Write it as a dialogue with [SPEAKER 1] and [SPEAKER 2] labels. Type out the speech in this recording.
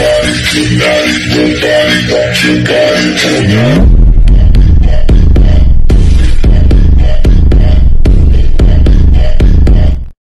[SPEAKER 1] your body tonight. Nobody but rock your body tonight.